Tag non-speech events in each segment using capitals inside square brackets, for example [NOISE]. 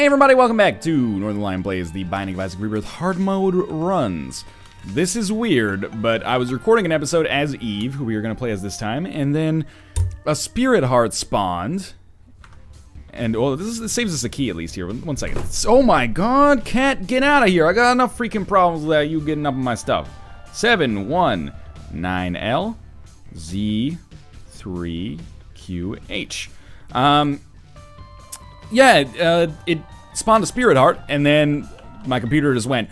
Hey everybody, welcome back to Northernlion Plays the Binding of Isaac Rebirth hard mode runs. This is weird, but I was recording an episode as Eve, who we are going to play as this time, and then a Spirit Heart spawned. And, well, this, is, this saves us a key at least here. One second. Oh my god, cat, get out of here. I got enough freaking problems without you getting up on my stuff. 7, 1, 9L, Z, 3, Q, H. Um, yeah, uh, it spawned a spirit heart, and then my computer just went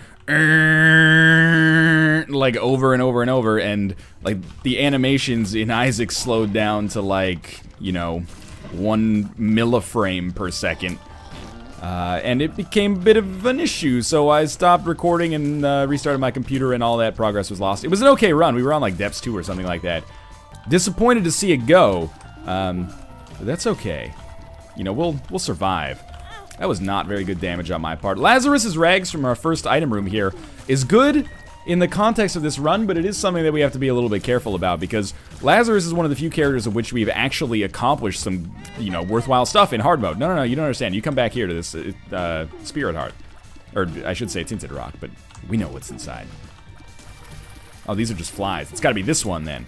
like over and over and over, and like the animations in Isaac slowed down to like you know one milliframe per second. Uh, and it became a bit of an issue, so I stopped recording and uh, restarted my computer, and all that progress was lost. It was an okay run. We were on like depths 2 or something like that. Disappointed to see it go, um, but that's okay. You know, we'll we'll survive. That was not very good damage on my part. Lazarus's rags from our first item room here is good in the context of this run, but it is something that we have to be a little bit careful about because Lazarus is one of the few characters of which we've actually accomplished some, you know, worthwhile stuff in hard mode. No, no, no, you don't understand. You come back here to this uh, Spirit Heart. Or I should say Tinted Rock, but we know what's inside. Oh, these are just flies. It's gotta be this one then.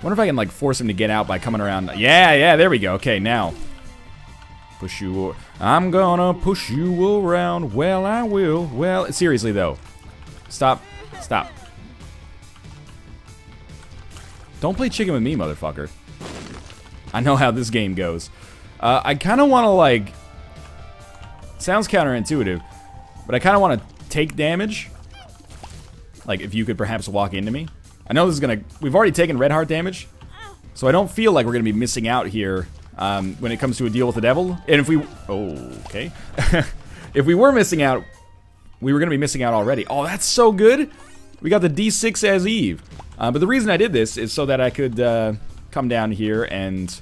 wonder if I can, like, force him to get out by coming around. Yeah, yeah, there we go. Okay, now. Push you. I'm gonna push you around. Well, I will. Well, seriously though. Stop. Stop. Don't play chicken with me, motherfucker. I know how this game goes. Uh, I kind of want to, like... Sounds counterintuitive, but I kind of want to take damage. Like, if you could perhaps walk into me. I know this is to... We've already taken red heart damage, so I don't feel like we're to be missing out here um, when it comes to a deal with the devil. And if we... Oh, okay. [LAUGHS] if we were missing out, we were going to be missing out already. Oh, that's so good. We got the D6 as Eve. Uh, but the reason I did this is so that I could uh, come down here and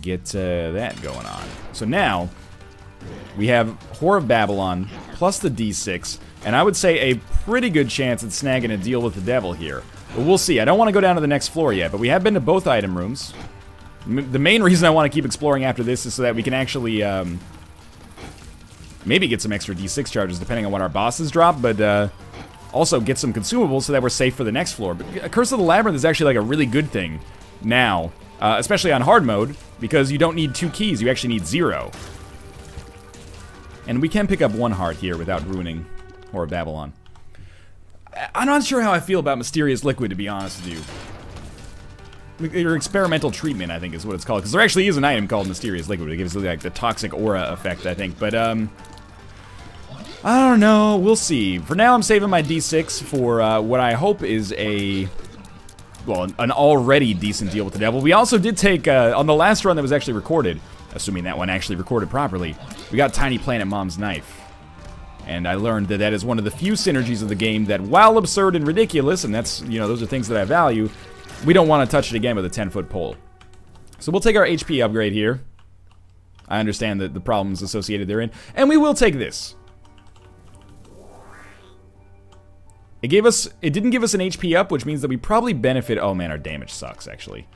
get uh, that going on. So now, we have Whore of Babylon plus the D6, and I would say a pretty good chance at snagging a deal with the devil here. But we'll see. I don't want to go down to the next floor yet, but we have been to both item rooms the main reason I want to keep exploring after this is so that we can actually um, maybe get some extra D6 charges depending on what our bosses drop, but uh, also get some consumables so that we're safe for the next floor. But Curse of the Labyrinth is actually like a really good thing now, uh, especially on hard mode, because you don't need two keys, you actually need zero. And we can pick up one heart here without ruining Whore Babylon. I'm not sure how I feel about Mysterious Liquid, to be honest with you. Your experimental treatment, I think, is what it's called. Because there actually is an item called Mysterious Liquid. It gives like the toxic aura effect, I think. But um, I don't know. We'll see. For now, I'm saving my D6 for uh, what I hope is a well, an already decent deal with the devil. We also did take uh, on the last run that was actually recorded, assuming that one actually recorded properly. We got Tiny Planet Mom's knife. And I learned that that is one of the few synergies of the game that, while absurd and ridiculous, and that's, you know, those are things that I value, we don't want to touch it again with a 10-foot pole. So we'll take our HP upgrade here. I understand that the problems associated therein. And we will take this. It gave us, it didn't give us an HP up, which means that we probably benefit, oh man, our damage sucks, actually.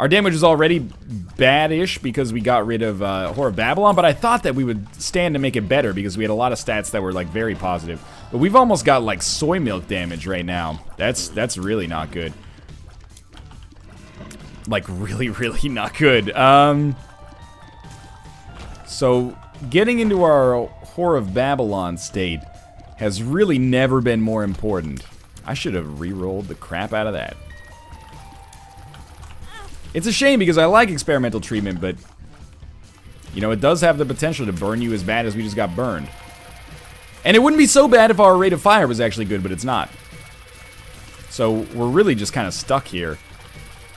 Our damage is already bad-ish because we got rid of uh, Whore of Babylon, but I thought that we would stand to make it better because we had a lot of stats that were like very positive. But we've almost got like soy milk damage right now. That's that's really not good. Like [LAUGHS] really, really not good. Um, so getting into our Whore of Babylon state has really never been more important. I should have re-rolled the crap out of that. It's a shame because I like experimental treatment, but... You know, it does have the potential to burn you as bad as we just got burned. And it wouldn't be so bad if our rate of fire was actually good, but it's not. So we're really just kind of stuck here.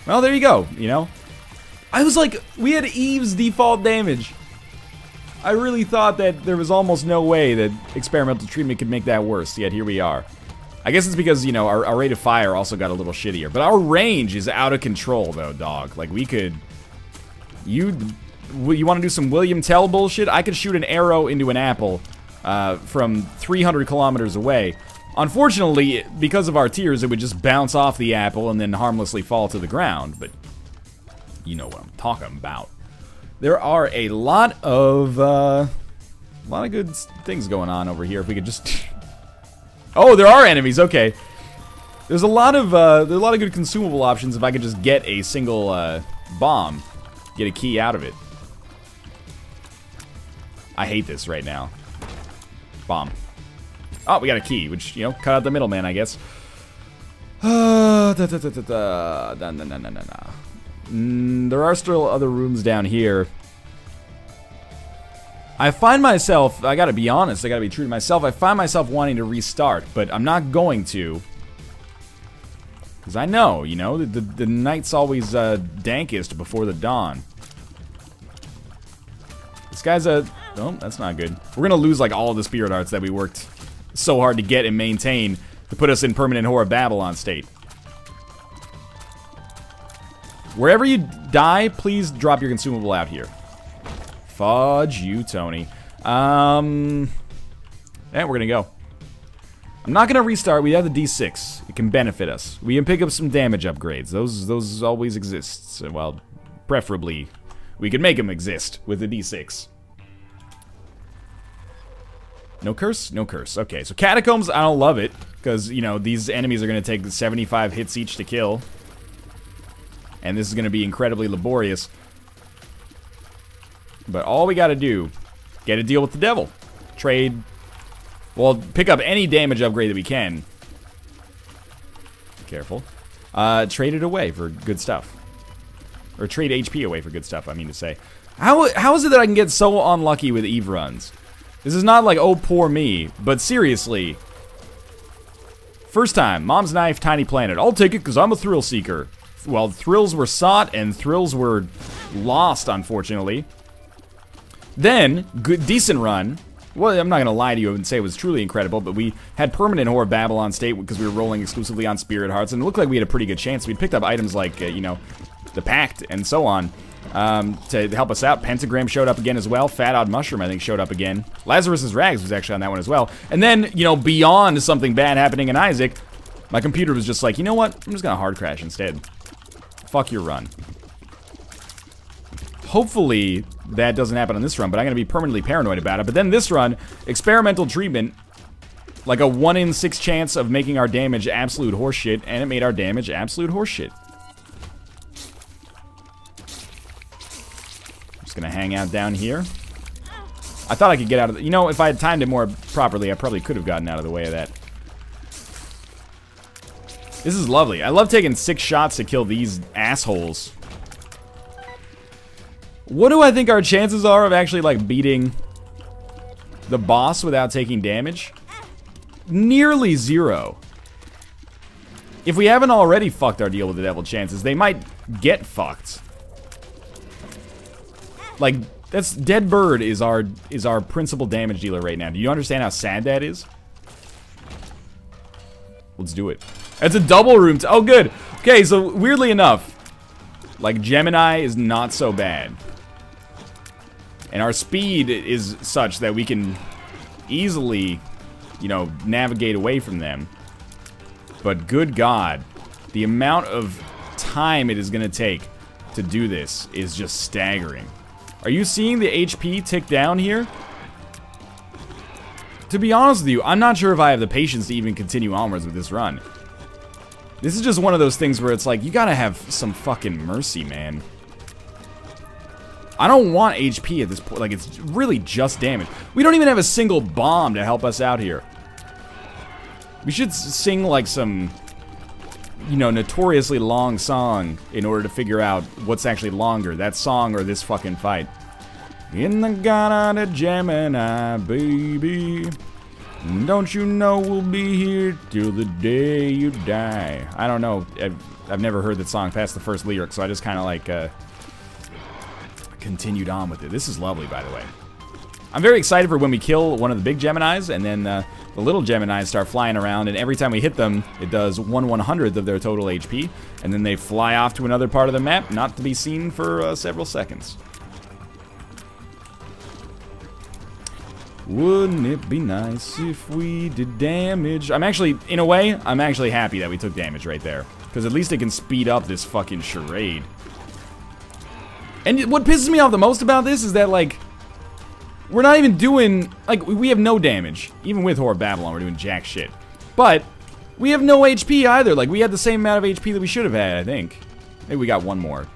Well, there you go, you know? I was like, we had Eve's default damage. I really thought that there was almost no way that experimental treatment could make that worse, yet here we are. I guess it's because, you know, our, our, rate of fire also got a little shittier. But our range is out of control, though, dog. Like, we could... You... You want to do some William Tell bullshit? I could shoot an arrow into an apple uh, from 300 kilometers away. Unfortunately, because of our tears, it would just bounce off the apple and then harmlessly fall to the ground. But you know what I'm talking about. There are a lot of, uh, a lot of good things going on over here. If we could just... [LAUGHS] oh, there are enemies. Okay. There's a lot of, uh, there's a lot of good consumable options if I could just get a single, uh, bomb. Get a key out of it. I hate this right now. Bomb. Oh, we got a key, which, you know, cut out the middleman, I guess. Uh, [SIGHS] da, da, da, da, da, da, da, da, da, there are still other rooms down here. I find myself, I gotta be honest, I gotta be true to myself, I find myself wanting to restart, but I'm not going to. Because I know, you know, the, the, the night's always uh, dankest before the dawn. This guy's a... Oh, that's not good. We're gonna lose, like, all the spirit hearts that we worked so hard to get and maintain to put us in permanent Whore Babylon state. Wherever you die, please drop your consumable out here. Fudge you, Tony. Um, and we're gonna go. I'm not gonna restart. We have the D6. It can benefit us. We can pick up some damage upgrades. Those those always exist. So, well, preferably, we can make them exist with the D6. No curse? No curse. Okay, so Catacombs, I don't love it. Because, you know, these enemies are going to take 75 hits each to kill. And this is going to be incredibly laborious. But all we got to do, get a deal with the devil. Trade, well, pick up any damage upgrade that we can. Be Careful. Uh, trade it away for good stuff. Or trade HP away for good stuff, I mean to say. How, how is it that I can get so unlucky with Eve runs? This is not like, oh, poor me, but seriously. First time, Mom's Knife, Tiny Planet. I'll take it because I'm a thrill seeker. Well, thrills were sought and thrills were lost, unfortunately. Then, good, decent run. Well, I'm not going to lie to you and say it was truly incredible, but we had permanent Whore Babylon State because we were rolling exclusively on Spirit Hearts, and it looked like we had a pretty good chance. We picked up items like, uh, you know, the Pact and so on um, to help us out. Pentagram showed up again as well. Fat Odd Mushroom, I think, showed up again. Lazarus's Rags was actually on that one as well. And then, you know, beyond something bad happening in Isaac, my computer was just like, you know what? I'm just gonna hard crash instead. Fuck your run. Hopefully, that doesn't happen on this run, but I'm gonna be permanently paranoid about it. But then this run, experimental treatment, like a 1 in 6 chance of making our damage absolute horseshit, and it made our damage absolute horseshit. Just gonna hang out down here. I thought I could get out of the... You know, if I had timed it more properly, I probably could have gotten out of the way of that. This is lovely. I love taking six shots to kill these assholes. What do I think our chances are of actually, like, beating the boss without taking damage? Nearly zero. If we haven't already fucked our deal with the devil chances, they might get fucked. Like, that's Dead Bird is our is our principal damage dealer right now. Do you understand how sad that is? Let's do it. It's a double room. oh, good. Okay, so weirdly enough, like Gemini is not so bad. And our speed is such that we can easily, you know, navigate away from them. But good God, the amount of time it is going to take to do this is just staggering. Are you seeing the HP tick down here? To be honest with you, I'm not sure if I have the patience to even continue onwards with this run. This is just one of those things where it's like, you gotta have some fucking mercy, man. I don't want HP at this point. Like, it's really just damage. We don't even have a single bomb to help us out here. We should sing, like, some, you know, notoriously long song in order to figure out what's actually longer, that song or this fucking fight. In the God of Gemini, baby. Don't you know we'll be here till the day you die? I don't know. I've, I've never heard that song past the first lyric, so I just kind of like uh, continued on with it. This is lovely, by the way. I'm very excited for when we kill one of the big Geminis, and then uh, the little Geminis start flying around, and every time we hit them, it does 1 100th of their total HP, and then they fly off to another part of the map, not to be seen for uh, several seconds. Wouldn't it be nice if we did damage? I'm actually, in a way, I'm actually happy that we took damage right there. Because at least it can speed up this fucking charade. And what pisses me off the most about this is that, like, we're not even doing, like, we have no damage. Even with Whore of Babylon, we're doing jack shit. But, we have no HP either. Like, we had the same amount of HP that we should have had, I think. Maybe we got one more.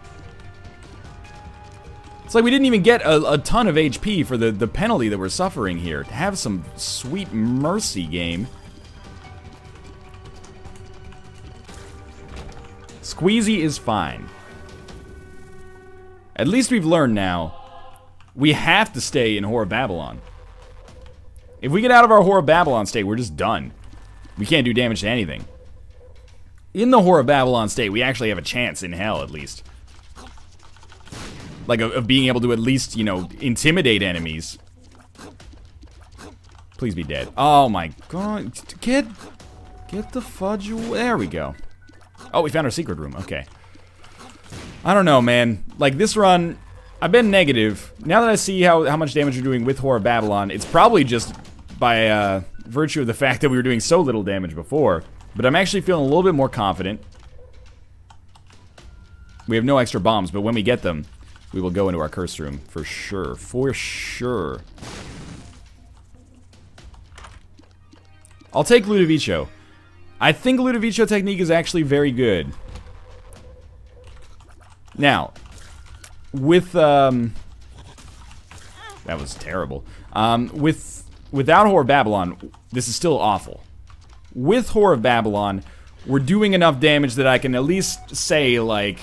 It's like we didn't even get a, a, ton of HP for the, the penalty that we're suffering here. Have some sweet mercy game. Squeezy is fine. At least we've learned now. We have to stay in Whore of Babylon. If we get out of our Whore of Babylon state, we're just done. We can't do damage to anything. In the Whore of Babylon state, we actually have a chance in hell, at least. Like, of, of being able to at least, you know, intimidate enemies. Please be dead. Oh my god. Get, get the fudge. There we go. Oh, we found our secret room. Okay. I don't know, man. Like, this run, I've been negative. Now that I see how, how much damage we're doing with Whore Babylon, it's probably just by uh, virtue of the [LAUGHS] fact that we were doing so little damage before. But I'm actually feeling a little bit more confident. We have no extra bombs, but when we get them, we will go into our curse room for sure. For sure. I'll take Ludovico. I think Ludovico technique is actually very good. Now, with, um... That was terrible. Um, with, without Whore of Babylon, this is still awful. With Whore of Babylon, we're doing enough damage that I can at least say, like,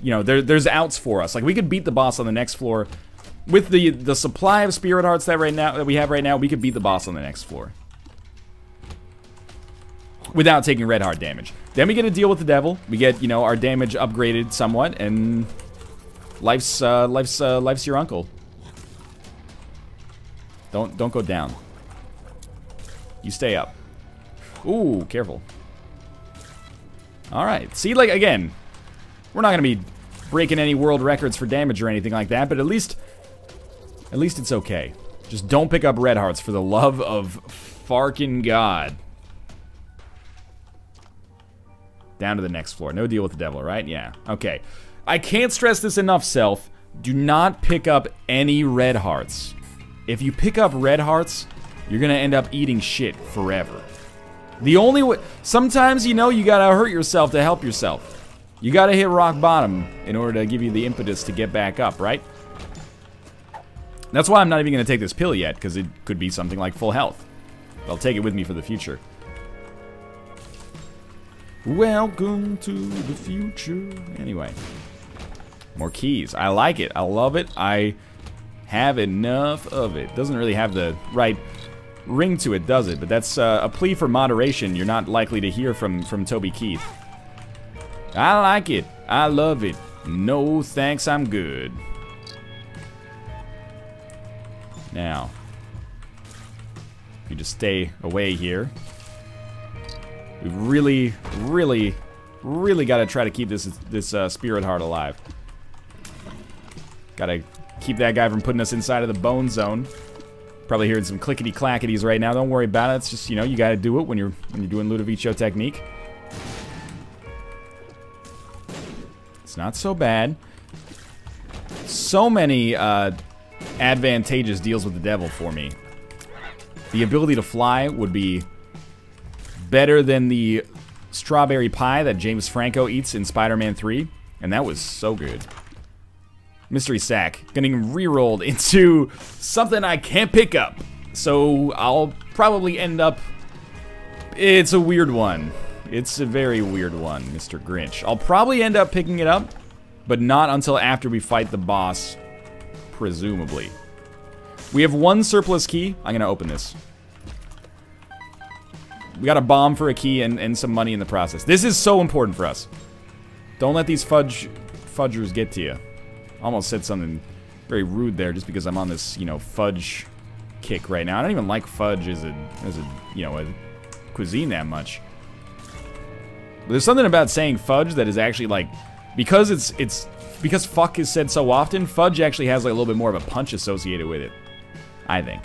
you know, there, there's outs for us. Like, we could beat the boss on the next floor. With the, the supply of Spirit Hearts that right now that we have right now, we could beat the boss on the next floor without taking red heart damage. Then we get a deal with the devil. We get, you know, our damage upgraded somewhat, and life's uh, life's uh, life's your uncle. Don't don't go down. You stay up. Ooh, careful. All right. See, like again, we're not gonna be breaking any world records for damage or anything like that, but at least, at least it's okay. Just don't pick up red hearts for the love of farkin' God. Down to the next floor. No deal with the devil, right? Yeah. Okay. I can't stress this enough, Self. Do not pick up any red hearts. If you pick up red hearts, you're gonna end up eating shit forever. The only way... Sometimes, you know, you gotta hurt yourself to help yourself. You gotta hit rock bottom in order to give you the impetus to get back up, right? That's why I'm not even gonna take this pill yet, because it could be something like full health. I'll take it with me for the future. Welcome to the future. Anyway. More keys. I like it. I love it. I have enough of it. Doesn't really have the right ring to it, does it? But that's uh, a plea for moderation you're not likely to hear from, from Toby Keith. I like it. I love it. No thanks, I'm good. Now, you just stay away here. We've really, really, really got to try to keep this this uh, spirit heart alive. Got to keep that guy from putting us inside of the bone zone. Probably hearing some clickety clackities right now. Don't worry about it. It's just you know you got to do it when you're when you're doing Ludovico technique. It's not so bad. So many uh, advantageous deals with the devil for me. The ability to fly would be better than the strawberry pie that James Franco eats in Spider-Man 3, and that was so good. Mystery Sack, getting re-rolled [LAUGHS] into something I can't pick up. So I'll probably end up... It's a weird one. It's a very weird one, Mr. Grinch. I'll probably end up picking it up, but not until after we fight the boss, presumably. We have one surplus key. I'm to open this. We got a bomb for a key and, and some money in the process. This is so important for us. Don't let these fudge fudgers get to you. Almost said something very rude there just because I'm on this, you know, fudge kick right now. I don't even like fudge as a, as a you know, a cuisine that much. But there's something about saying fudge that is actually like, because it's, it's, because fuck is said so often, fudge actually has like a little bit more of a punch associated with it. I think.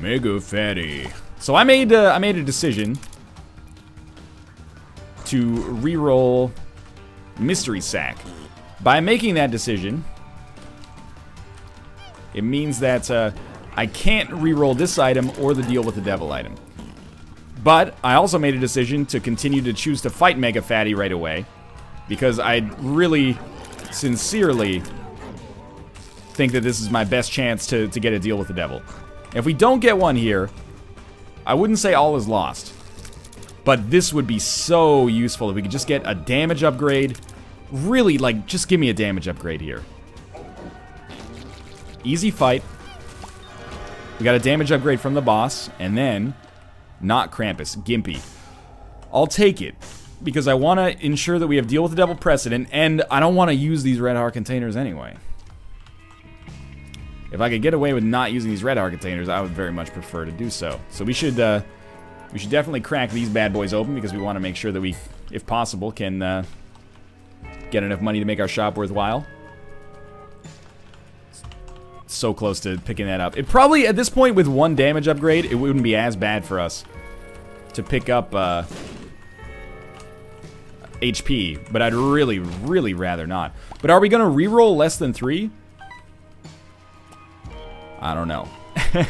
Mega fatty. So I made uh, I made a decision to re-roll Mystery Sack. By making that decision, it means that uh, I can't re-roll this item or the deal with the devil item. But I also made a decision to continue to choose to fight Mega Fatty right away. Because I really, sincerely think that this is my best chance to, to get a deal with the devil. If we don't get one here, I wouldn't say all is lost. But this would be so useful if we could just get a damage upgrade. Really, like, just give me a damage upgrade here. Easy fight. We got a damage upgrade from the boss, and then, not Krampus, Gimpy. I'll take it, because I want to ensure that we have Deal with the Devil precedent, and I don't want to use these Red Heart containers anyway. If I could get away with not using these Red Heart containers, I would very much prefer to do so. So we should, uh, we should definitely crack these bad boys open, because we want to make sure that we, if possible, can, uh, get enough money to make our shop worthwhile so close to picking that up. It probably, at this point, with one damage upgrade, it wouldn't be as bad for us to pick up uh, HP, but I'd really, really rather not. But are we going to re-roll less than three? I don't know. [LAUGHS]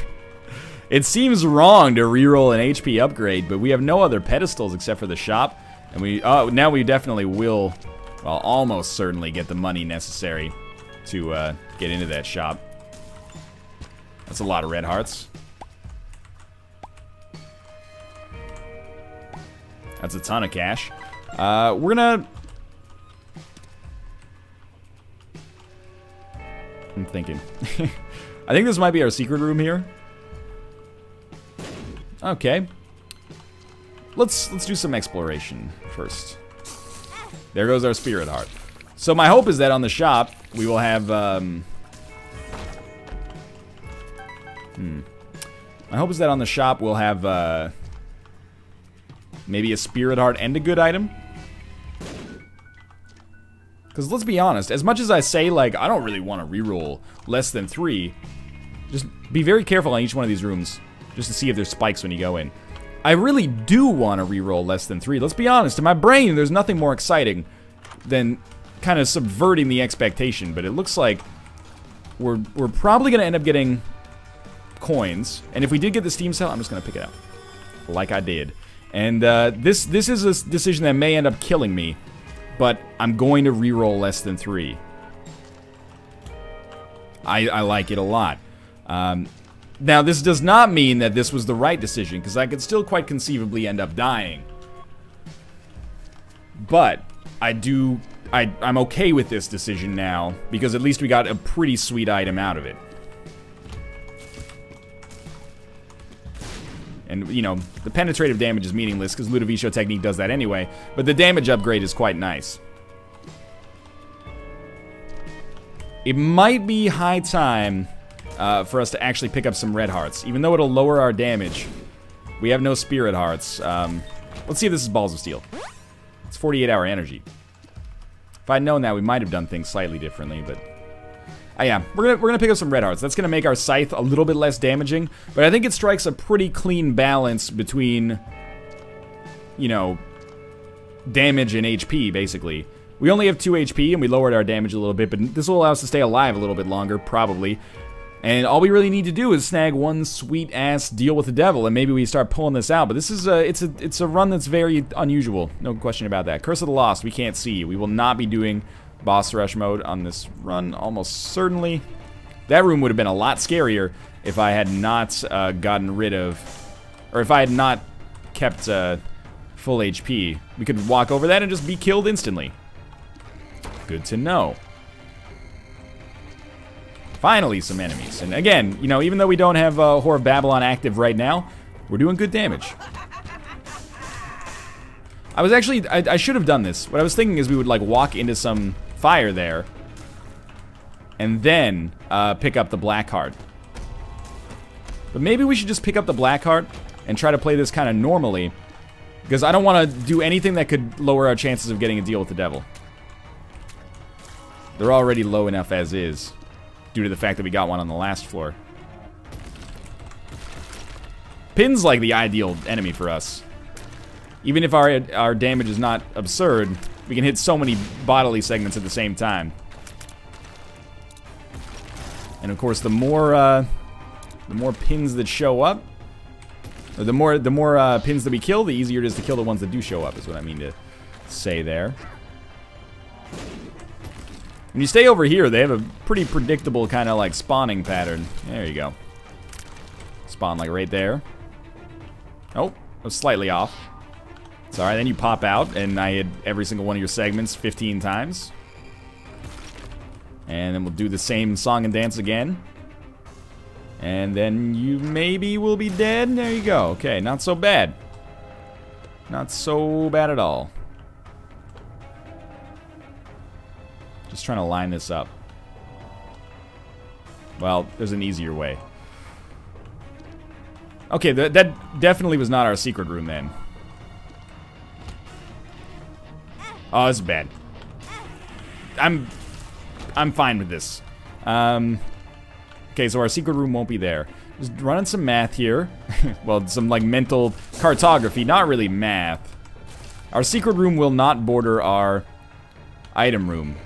it seems wrong to re-roll an HP upgrade, but we have no other pedestals except for the shop. And we, oh, now we definitely will, well, almost certainly get the money necessary to uh, get into that shop. That's a lot of red hearts. That's a ton of cash. Uh, we're gonna... I'm thinking. [LAUGHS] I think this might be our secret room here. Okay. Let's let's do some exploration first. There goes our spirit heart. So my hope is that on the shop we will have um, Hmm. My hope is that on the shop we'll have uh, maybe a spirit heart and a good item. Because let's be honest, as much as I say, like, I don't really want to reroll less than three, just be very careful on each one of these rooms, just to see if there's spikes when you go in. I really do want to reroll less than three. Let's be honest, in my brain, there's nothing more exciting than kind of subverting the expectation, but it looks like we're, we're probably going to end up getting coins. And if we did get the Steam sale, I'm just going to pick it up. Like I did. And uh, this this is a decision that may end up killing me. But I'm going to re-roll less than three. I, I like it a lot. Um, now, this does not mean that this was the right decision, because I could still quite conceivably end up dying. But, I do... I, I'm okay with this decision now, because at least we got a pretty sweet item out of it. And, you know, the penetrative damage is meaningless because Ludovico technique does that anyway, but the damage upgrade is quite nice. It might be high time uh, for us to actually pick up some red hearts, even though it'll lower our damage. We have no spirit hearts. Um, let's see if this is Balls of Steel. It's 48 hour energy. If I'd known that, we might have done things slightly differently, but Oh, yeah, we're gonna, we're gonna pick up some red hearts. That's gonna make our scythe a little bit less damaging, but I think it strikes a pretty clean balance between, you know, damage and HP, basically. We only have 2 HP, and we lowered our damage a little bit, but this will allow us to stay alive a little bit longer, probably. And all we really need to do is snag one sweet-ass deal with the devil, and maybe we start pulling this out. But this is a, it's a, it's a run that's very unusual. No question about that. Curse of the Lost, we can't see. We will not be doing boss rush mode on this run, almost certainly. That room would have been a lot scarier if I had not uh, gotten rid of, or if I had not kept uh, full HP. We could walk over that and just be killed instantly. Good to know. Finally, some enemies. And again, you know, even though we don't have uh, Whore of Babylon active right now, we're doing good damage. I was actually, I, I should have done this. What I was thinking is we would like walk into some fire there. And then uh, pick up the black heart. But maybe we should just pick up the black heart and try to play this kind of normally. Because I don't want to do anything that could lower our chances of getting a deal with the devil. They're already low enough as is due to the fact that we got one on the last floor. Pin's like the ideal enemy for us. Even if our, our damage is not absurd, we can hit so many bodily segments at the same time. And of course, the more uh, the more pins that show up, the more the more uh, pins that we kill, the easier it is to kill the ones that do show up. Is what I mean to say there. When you stay over here, they have a pretty predictable kind of like spawning pattern. There you go. Spawn like right there. Oh, was slightly off. Alright, then you pop out, and I hit every single one of your segments 15 times. And then we'll do the same song and dance again. And then you maybe will be dead. There you go. Okay, not so bad. Not so bad at all. Just trying to line this up. Well, there's an easier way. Okay, that, that definitely was not our secret room then. Oh, this is bad. I'm I'm fine with this. Um, okay, so our secret room won't be there. Just running some math here. [LAUGHS] well, some like mental cartography, not really math. Our secret room will not border our item room.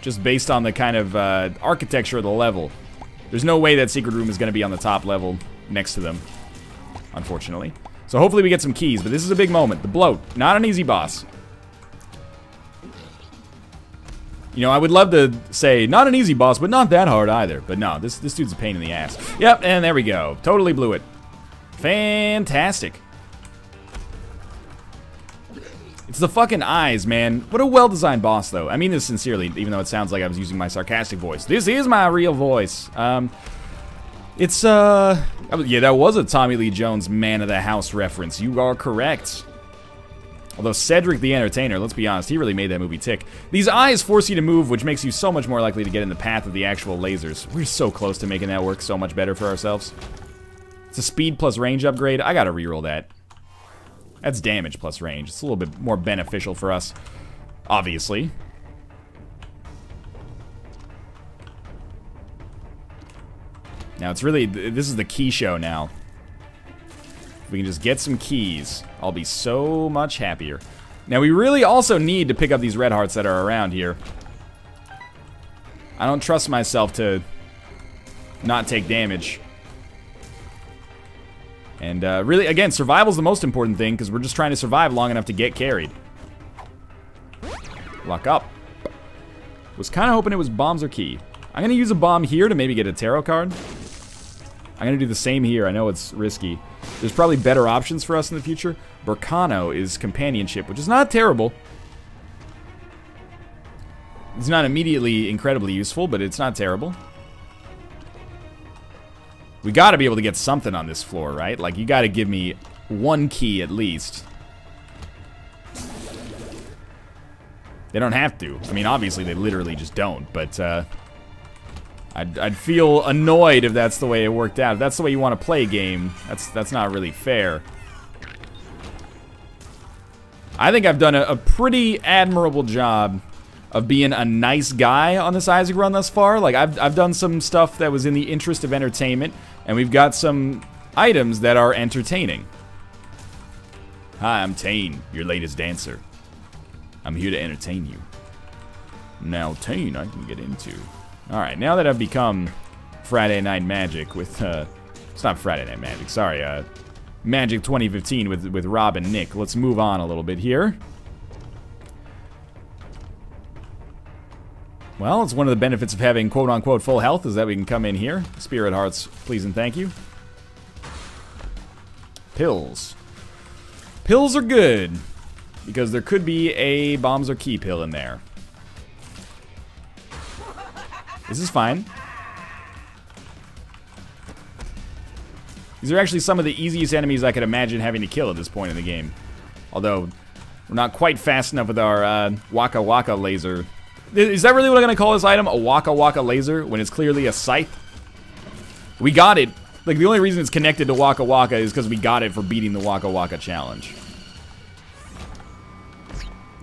Just based on the kind of uh, architecture of the level. There's no way that secret room is going to be on the top level next to them. Unfortunately. So hopefully we get some keys, but this is a big moment. The bloat. Not an easy boss. You know, I would love to say, not an easy boss, but not that hard either. But no, this, this dude's a pain in the ass. Yep, and there we go. Totally blew it. Fantastic. It's the fucking eyes, man. What a well-designed boss, though. I mean this sincerely, even though it sounds like I was using my sarcastic voice. This is my real voice. Um, it's, uh... Yeah, that was a Tommy Lee Jones Man of the House reference. You are correct. Although Cedric the Entertainer, let's be honest, he really made that movie tick. These eyes force you to move, which makes you so much more likely to get in the path of the actual lasers. We're so close to making that work so much better for ourselves. It's a speed plus range upgrade. I gotta reroll that. That's damage plus range. It's a little bit more beneficial for us, obviously. Now, it's really, this is the key show now. If we can just get some keys, I'll be so much happier. Now, we really also need to pick up these red hearts that are around here. I don't trust myself to not take damage. And uh, really, again, survival's the most important thing because we're just trying to survive long enough to get carried. Lock up. Was kind of hoping it was bombs or key. I'm going to use a bomb here to maybe get a tarot card. I'm going to do the same here. I know it's risky. There's probably better options for us in the future. Berkano is companionship, which is not terrible. It's not immediately incredibly useful, but it's not terrible. We gotta be able to get something on this floor, right? Like, you gotta give me one key at least. They don't have to. I mean, obviously, they literally just don't, but, uh... I'd, I'd feel annoyed if that's the way it worked out. If that's the way you want to play a game, that's, that's not really fair. I think I've done a, a pretty admirable job of being a nice guy on this Isaac run thus far. Like, I've, I've done some stuff that was in the interest of entertainment, and we've got some items that are entertaining. Hi, I'm Tane, your latest dancer. I'm here to entertain you. Now, Tane, I can get into. Alright, now that I've become Friday Night Magic with, uh, it's not Friday Night Magic, sorry, uh, Magic 2015 with, with Rob and Nick. Let's move on a little bit here. Well, it's one of the benefits of having quote-unquote full health is that we can come in here. Spirit Hearts, please and thank you. Pills. Pills are good, because there could be a bombs or key pill in there. This is fine. These are actually some of the easiest enemies I could imagine having to kill at this point in the game. Although, we're not quite fast enough with our uh, Waka Waka laser. Is that really what I'm going to call this item? A Waka Waka laser when it's clearly a scythe? We got it. Like, the only reason it's connected to Waka Waka is because we got it for beating the Waka Waka challenge.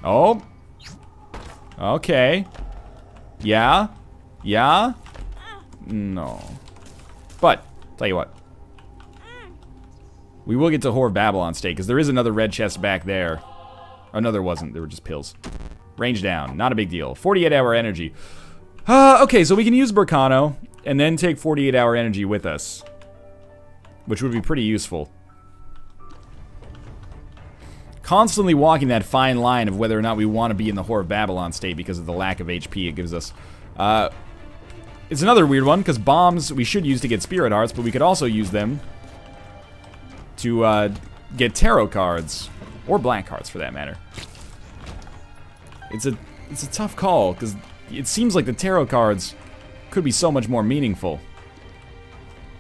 Oh. Okay. Yeah. Yeah? No. But, tell you what. We will get to Whore Babylon State, because there is another red chest back there. Oh, another wasn't. There were just pills. Range down. Not a big deal. 48 hour energy. Uh, okay, so we can use Berkano. and then take 48 hour energy with us. Which would be pretty useful. Constantly walking that fine line of whether or not we want to be in the Whore of Babylon state because of the lack of HP it gives us. Uh, it's another weird one, because bombs we should use to get spirit hearts, but we could also use them to uh, get tarot cards. Or black cards, for that matter. It's a, it's a tough call, because it seems like the tarot cards could be so much more meaningful.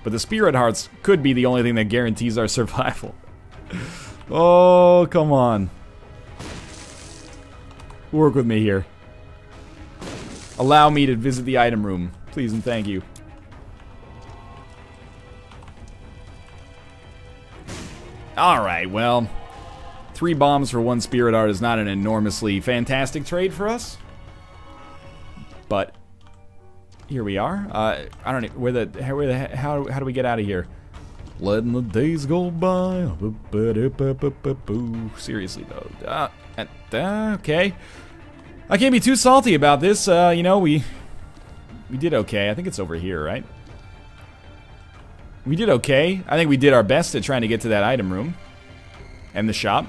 But the spirit hearts could be the only thing that guarantees our [LAUGHS] survival. oh, come on. Work with me here. Allow me to visit the item room. Please and thank you. Alright, well, three bombs for one spirit heart is not an enormously fantastic trade for us. But here we are. Uh, I don't know where the where the how how do we get out of here? Letting the days go by. Seriously though. Uh, okay. I can't be too salty about this. Uh, you know, we we did okay. I think it's over here, right? We did okay. I think we did our best at trying to get to that item room. And the shop.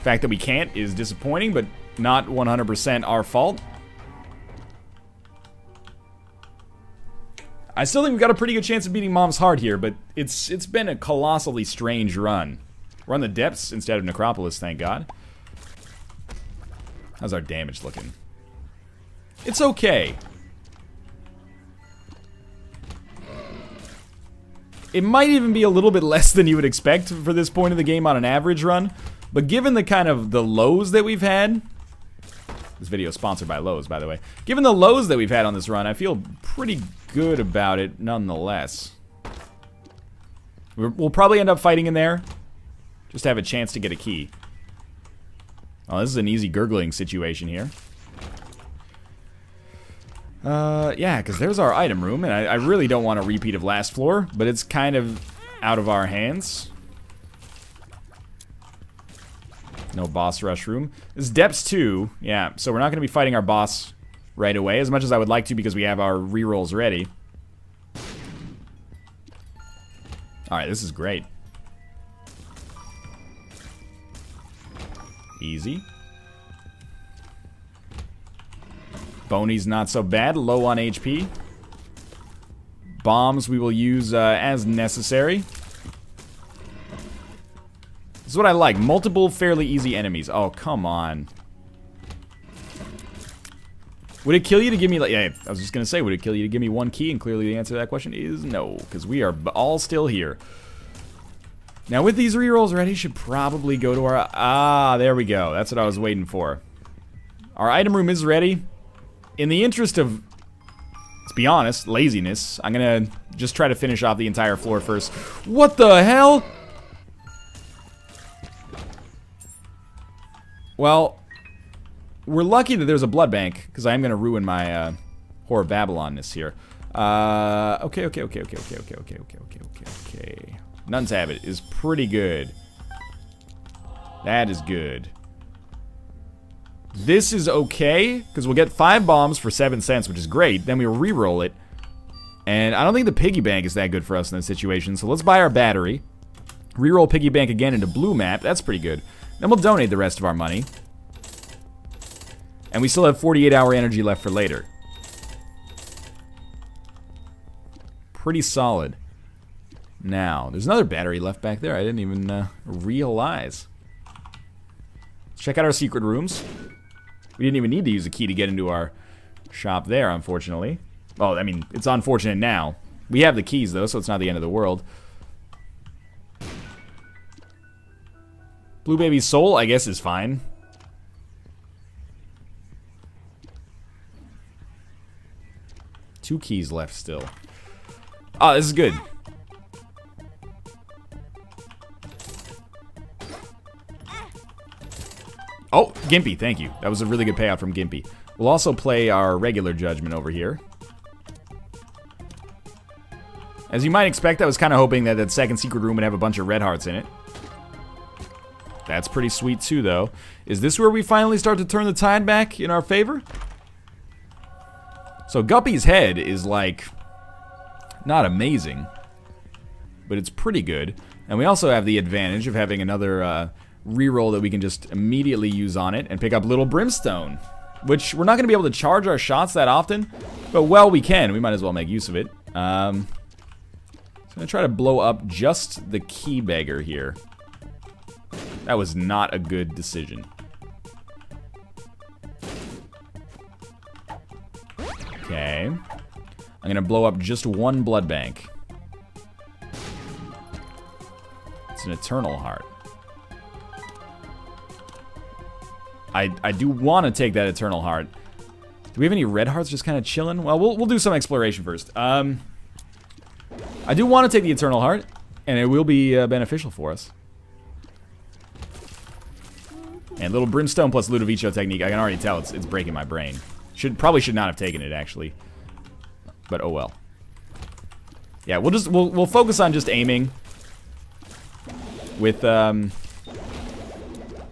The fact that we can't is disappointing, but not 100% our fault. I still think we've got a pretty good chance of beating Mom's Heart here, but it's it's been a colossally strange run. We're on the depths instead of Necropolis, thank God. How's our damage looking? It's okay. It might even be a little bit less than you would expect for this point of the game on an average run. But given the kind of the lows that we've had, this video is sponsored by Lowe's, by the way. Given the lows that we've had on this run, I feel pretty good about it nonetheless. We'll probably end up fighting in there. Just to have a chance to get a key. Oh, this is an easy gurgling situation here. Uh, yeah, because there's our item room, and I, I really don't want a repeat of last floor, but it's kind of out of our hands. No boss rush room. This is depths 2, yeah, so we're not going to be fighting our boss right away, as much as I would like to because we have our rerolls ready. Alright, this is great. Easy. Boney's not so bad, low on HP. Bombs we will use uh, as necessary. This is what I like. Multiple fairly easy enemies. Oh, come on. Would it kill you to give me, like, yeah, I was just going to say, would it kill you to give me one key? And clearly the answer to that question is no, because we are all still here. Now, with these rerolls ready, should probably go to our, ah, there we go. That's what I was waiting for. Our item room is ready in the interest of, let's be honest, laziness, I'm gonna just try to finish off the entire floor first. What the hell? Well, we're lucky that there's a blood bank, because I am gonna ruin my uh, Whore Babylonness here. Uh, okay, okay, okay, okay, okay, okay, okay, okay, okay, okay, okay. Nun's Habit is pretty good. That is good. This is okay, because we'll get five bombs for seven cents, which is great. Then we'll re-roll it. And I don't think the piggy bank is that good for us in this situation, so let's buy our battery. Reroll piggy bank again into blue map. That's pretty good. Then we'll donate the rest of our money. And we still have 48 hour energy left for later. Pretty solid. Now, there's another battery left back there I didn't even uh, realize. Check out our secret rooms. We didn't even need to use a key to get into our shop there, unfortunately. Well, I mean, it's unfortunate now. We have the keys, though, so it's not the end of the world. Blue Baby's soul, I guess, is fine. Two keys left still. Oh, this is good. Oh, Gimpy, thank you. That was a really good payout from Gimpy. We'll also play our regular judgment over here. As you might expect, I was kind of hoping that that second secret room would have a bunch of red hearts in it. That's pretty sweet too, though. Is this where we finally start to turn the tide back in our favor? So Guppy's head is like Not amazing, but it's pretty good. And we also have the advantage of having another uh, reroll that we can just immediately use on it and pick up Little Brimstone. Which we're not going to be able to charge our shots that often, but well we can. We might as well make use of it. Um, so I'm going to try to blow up just the Key Beggar here. That was not a good decision. Okay. I'm gonna blow up just one blood bank. It's an eternal heart. I I do want to take that eternal heart. Do we have any red hearts just kind of chilling? Well, we'll we'll do some exploration first. Um, I do want to take the eternal heart, and it will be uh, beneficial for us. And little brimstone plus Ludovico technique. I can already tell it's it's breaking my brain. Should probably should not have taken it actually, but oh well. Yeah, we'll just we'll we'll focus on just aiming with um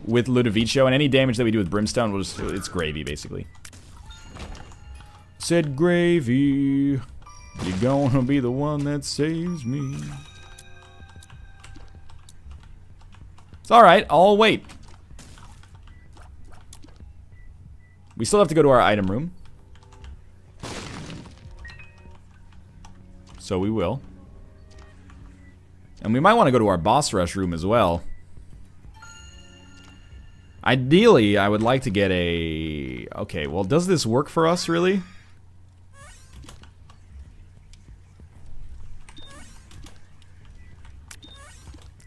with Ludovico, and any damage that we do with Brimstone, we'll just, it's gravy, basically. Said gravy, you're gonna be the one that saves me. It's alright, I'll wait. We still have to go to our item room. So we will. And we might want to go to our boss rush room as well. Ideally, I would like to get a... Okay, well, does this work for us, really?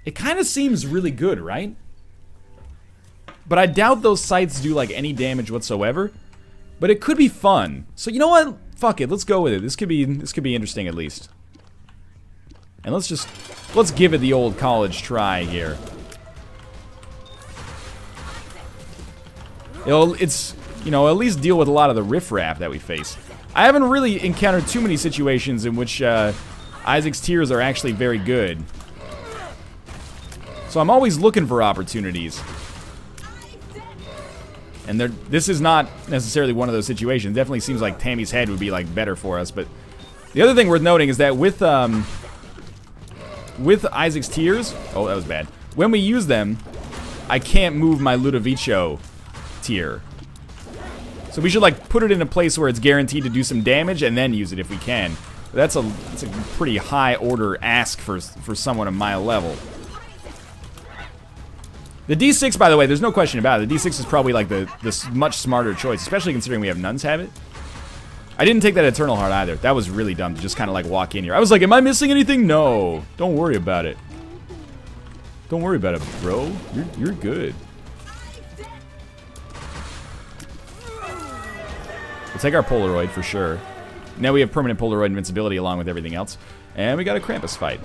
It kind of seems really good, right? But I doubt those sights do, like, any damage whatsoever. But it could be fun. So, you know what? Fuck it, let's go with it. This could be, this could be interesting, at least. And let's just... Let's give it the old college try here. It'll, it's, you know, at least deal with a lot of the riffraff that we face. I haven't really encountered too many situations in which uh, Isaac's tears are actually very good. So I'm always looking for opportunities. And this is not necessarily one of those situations. Definitely seems like Tammy's head would be like better for us. But the other thing worth noting is that with um, with Isaac's tears, oh that was bad. When we use them, I can't move my Ludovico tear. So we should like put it in a place where it's guaranteed to do some damage and then use it if we can. That's a that's a pretty high order ask for for someone of my level. The D6, by the way, there's no question about it. The D6 is probably like the, the much smarter choice, especially considering we have Nun's Habit. I didn't take that Eternal Heart either. That was really dumb to just kind of like walk in here. I was like, am I missing anything? No. Don't worry about it. Don't worry about it, bro. You're, you're good. We'll take our Polaroid for sure. Now we have permanent Polaroid invincibility along with everything else. And we got a Krampus fight.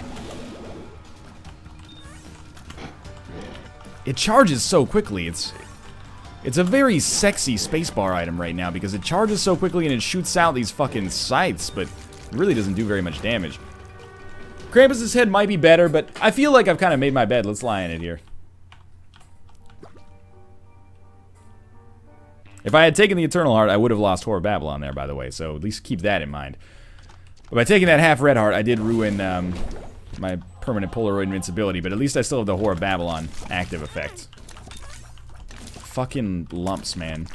It charges so quickly. It's it's a very sexy spacebar item right now because it charges so quickly and it shoots out these fucking scythes, but really doesn't do very much damage. Krampus's head might be better, but I feel like I've kind of made my bed. Let's lie in it here. If I had taken the Eternal Heart, I would have lost Whore of Babylon there, by the way, so at least keep that in mind. But by taking that half red heart, I did ruin um, my permanent Polaroid invincibility, but at least I still have the Whore of Babylon active effect. Fucking lumps, man.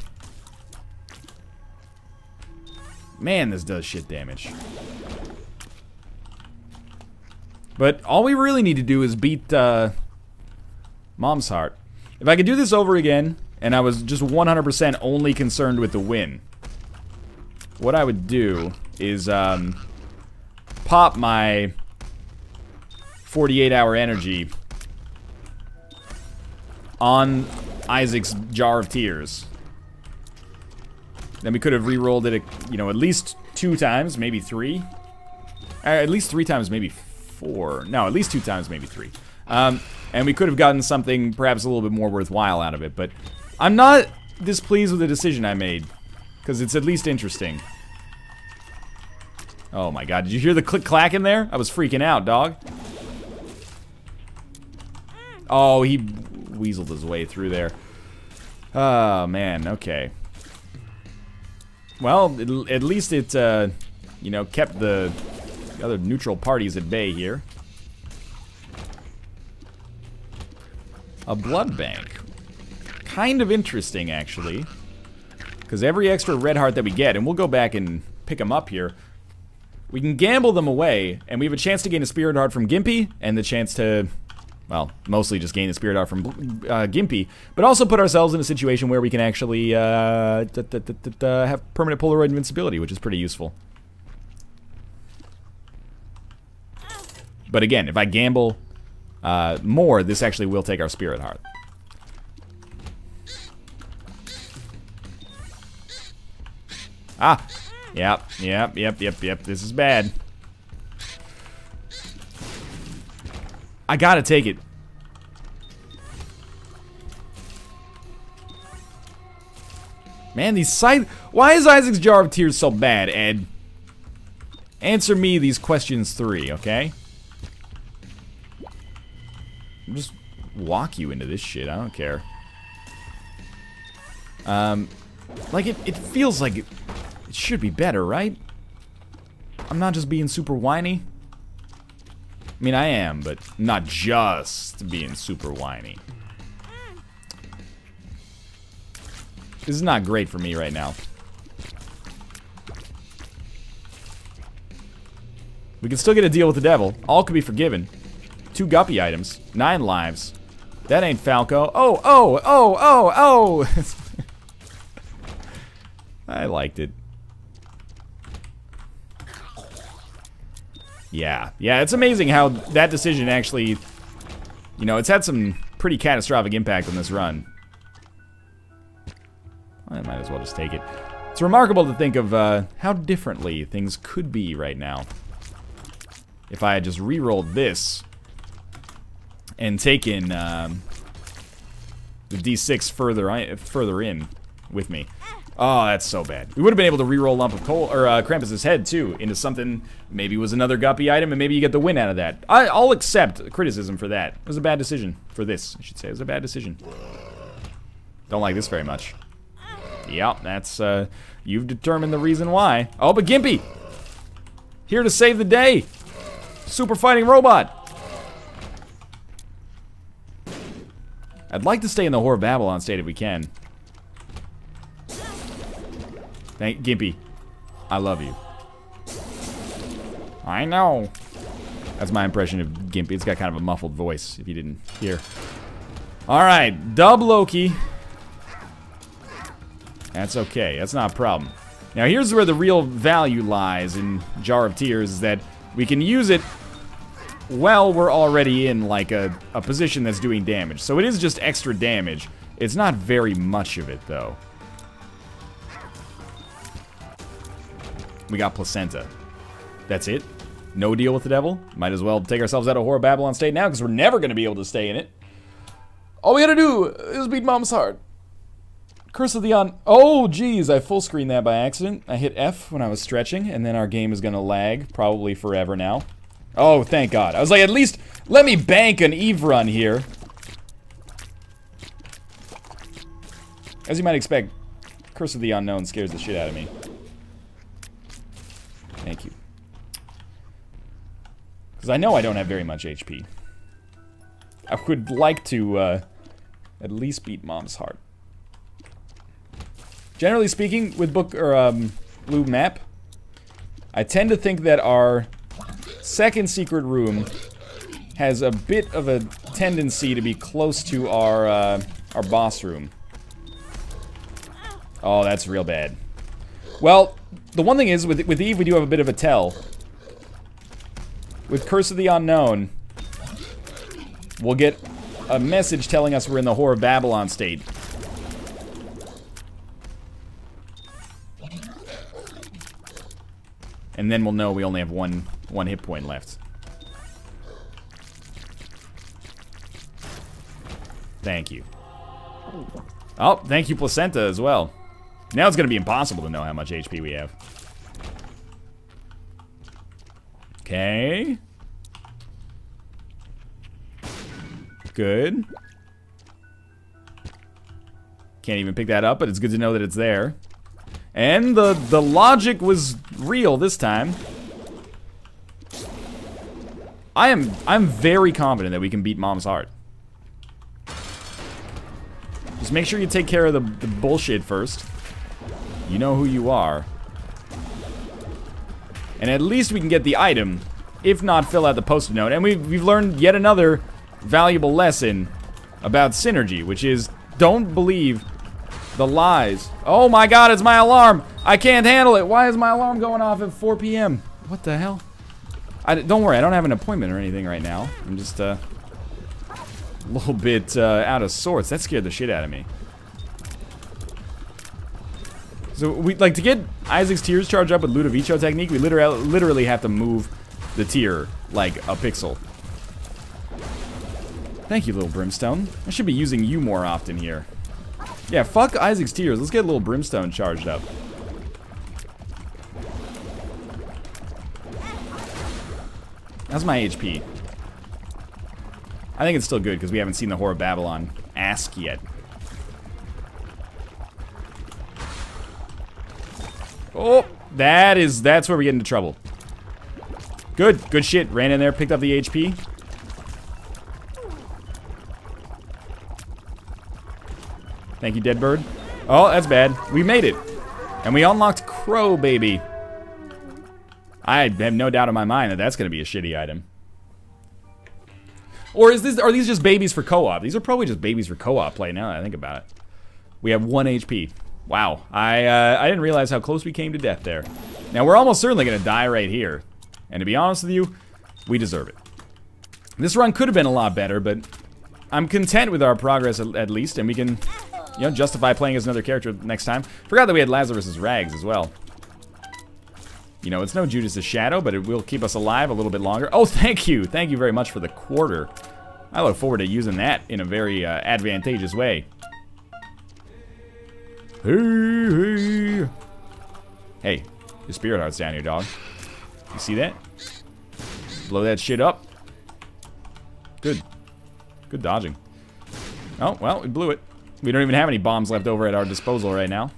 Man, this does shit damage. But all we really need to do is beat uh, Mom's Heart. If I could do this over again, and I was just 100% only concerned with the win, what I would do is um, pop my 48 hour energy on Isaac's Jar of Tears. Then we could have re-rolled it, you know, at least two times, maybe three. Uh, at least three times, maybe four. No, at least two times, maybe three. Um, and we could have gotten something perhaps a little bit more worthwhile out of it. But I'm not displeased with the decision I made. Because it's at least interesting. Oh my god, did you hear the click-clack in there? I was freaking out, dog. Oh, he weaseled his way through there. Oh, man, okay. Well, it, at least it, uh, you know, kept the the other neutral parties at bay here. A blood bank. Kind of interesting, actually. Because every extra red heart that we get, and we'll go back and pick them up here, we can gamble them away, and we have a chance to gain a spirit heart from Gimpy, and the chance to, well, mostly just gain the spirit heart from uh, Gimpy, but also put ourselves in a situation where we can actually uh, have permanent Polaroid invincibility, which is pretty useful. But again, if I gamble uh, more, this actually will take our Spirit Heart. Ah! Yep, yep, yep, yep, yep. This is bad. I gotta take it. Man, these side... Why is Isaac's Jar of Tears so bad, Ed? Answer me these questions three, okay? just walk you into this shit. I don't care. Um, like, it, it feels like it, it should be better, right? I'm not just being super whiny. I mean, I am, but not just being super whiny. This is not great for me right now. We can still get a deal with the devil. All could be forgiven. Two guppy items. Nine lives. That ain't Falco. Oh, oh, oh, oh, oh! [LAUGHS] I liked it. Yeah. Yeah, it's amazing how that decision actually... You know, it's had some pretty catastrophic impact on this run. I might as well just take it. It's remarkable to think of uh, how differently things could be right now. If I had just re-rolled this and taken um, the D6 further further in with me. Oh, that's so bad. We would have been able to re-roll Lump of Coal, or uh, Krampus's head, too, into something, maybe was another Guppy item, and maybe you get the win out of that. I, I'll accept criticism for that. It was a bad decision. For this, I should say. It was a bad decision. Don't like this very much. Yep, that's, uh, you've determined the reason why. Oh, but Gimpy! Here to save the day! Super fighting robot! I'd like to stay in the Whore of Babylon state if we can. Thank Gimpy. I love you. I know. That's my impression of Gimpy. It's got kind of a muffled voice, if you didn't hear. Alright, dub Loki. That's okay. That's not a problem. Now here's where the real value lies in Jar of Tears, is that we can use it well, we're already in like a, a position that's doing damage. So it is just extra damage. It's not very much of it, though. We got Placenta. That's it. No deal with the devil. Might as well take ourselves out of Whore of Babylon state now, because we're never going to be able to stay in it. All we gotta do is beat Mom's heart. Curse of the On... Oh, geez, I full screened that by accident. I hit F when I was stretching, and then our game is gonna lag, probably forever now. Oh, thank God. I was like, at least let me bank an Eve run here. As you might expect, Curse of the Unknown scares the shit out of me. Thank you. Because I know I don't have very much HP. I would like to uh, at least beat Mom's heart. Generally speaking, with book or um, blue map, I tend to think that our second secret room has a bit of a tendency to be close to our uh, our boss room. Oh, that's real bad. Well, the one thing is, with, with Eve, we do have a bit of a tell. With Curse of the Unknown, we'll get a message telling us we're in the Whore of Babylon state. And then we'll know we only have one one hit point left. Thank you. Oh, thank you, Placenta, as well. Now it's going to be impossible to know how much HP we have. Okay. Good. Can't even pick that up, but it's good to know that it's there. And the, the logic was real this time. I am I'm very confident that we can beat Mom's heart. Just make sure you take care of the, the bullshit first. You know who you are. And at least we can get the item, if not fill out the post-it note. And we've, we've learned yet another valuable lesson about synergy, which is don't believe the lies. Oh my god, it's my alarm. I can't handle it. Why is my alarm going off at 4 p.m.? What the hell? I, don't worry, I don't have an appointment or anything right now. I'm just uh, a little bit uh, out of sorts. That scared the shit out of me. So we like to get Isaac's tears charged up with Ludovico technique. We literally literally have to move the tear like a pixel. Thank you, little brimstone. I should be using you more often here. Yeah, fuck Isaac's tears. Let's get little brimstone charged up. How's my HP? I think it's still good because we haven't seen the Whore of Babylon ask yet. Oh, that is, that's where we get into trouble. Good, good shit. Ran in there, picked up the HP. Thank you, dead bird. Oh, that's bad. We made it. And we unlocked Crow, baby. I have no doubt in my mind that that's going to be a shitty item. Or is this? Are these just babies for co-op? These are probably just babies for co-op play. Now that I think about it, we have one HP. Wow, I uh, I didn't realize how close we came to death there. Now we're almost certainly gonna die right here, and to be honest with you, we deserve it. This run could have been a lot better, but I'm content with our progress at, at least, and we can, you know, justify playing as another character next time. Forgot that we had Lazarus's rags as well. You know, it's no Judas' shadow, but it will keep us alive a little bit longer. Oh, [LAUGHS] thank you. Thank you very much for the quarter. I look forward to using that in a very uh, advantageous way. Hey, hey. Hey, your spirit heart's down here, dog. You see that? Blow that shit up. Good. Good dodging. Oh, well, we blew it. We don't even have any bombs left over at our disposal right now.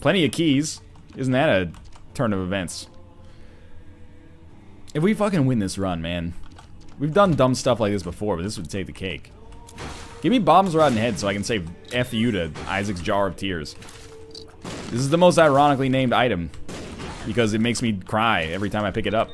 Plenty of keys. Isn't that a turn of events? If we fucking win this run, man. We've done dumb stuff like this before, but this would take the cake. Give me Bob's Rotten Head so I can say F you to Isaac's Jar of Tears. This is the most ironically named item. Because it makes me cry every time I pick it up.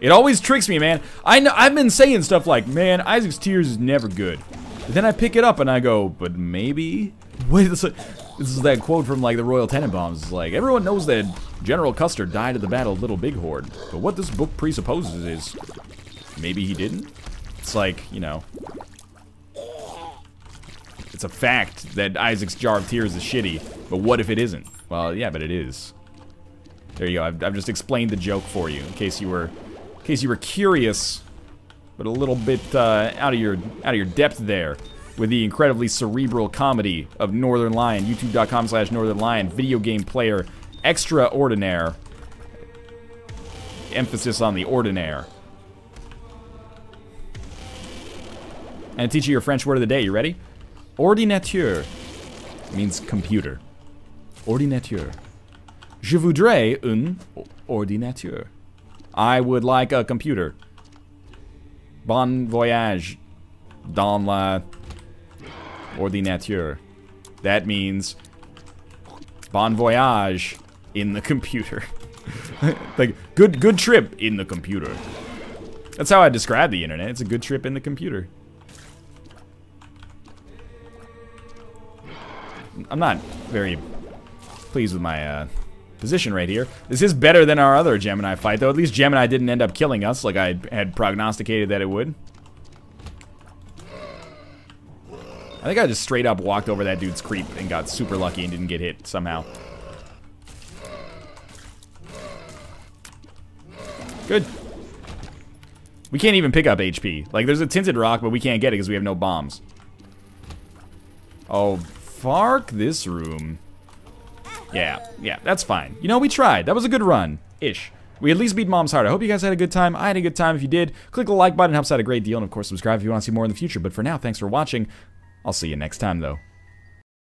It always tricks me, man. I know, I've been saying stuff like, man, Isaac's Tears is never good. But then I pick it up and I go, but maybe? Wait, this, is that quote from like the Royal Tenenbaums. It's like, everyone knows that General Custer died at the Battle of Little Big Bighorn. But what this book presupposes is, maybe he didn't? It's like, you know, it's a fact that Isaac's Jar of Tears is shitty, but what if it isn't? Well, yeah, but it is. There you go. I've, I've just explained the joke for you, in case you were, in case you were curious, but a little bit uh, out of your out of your depth there with the incredibly cerebral comedy of Northernlion, youtube.com slash Northernlion, video game player extraordinaire. Emphasis on the ordinaire. And teach you your French word of the day. You ready? Ordinateur means computer. Ordinateur. Je voudrais un ordinateur. I would like a computer. Bon voyage dans la ordinateur. That means bon voyage in the computer. [LAUGHS] like good good trip in the computer. That's how I describe the internet. It's a good trip in the computer. I'm not very pleased with my uh, position right here. This is better than our other Gemini fight, though. At least Gemini didn't end up killing us like I had prognosticated that it would. I think I just straight up walked over that dude's creep and got super lucky and didn't get hit somehow. Good. We can't even pick up HP. Like, there's a tinted rock, but we can't get it because we have no bombs. Oh, fark this room. Yeah, yeah, that's fine. You know, we tried. That was a good run. Ish. We at least beat Mom's Heart. I hope you guys had a good time. I had a good time. If you did, click the like button. Helps out a great deal. And, of course, subscribe if you want to see more in the future. But for now, thanks for watching. I'll see you next time, though.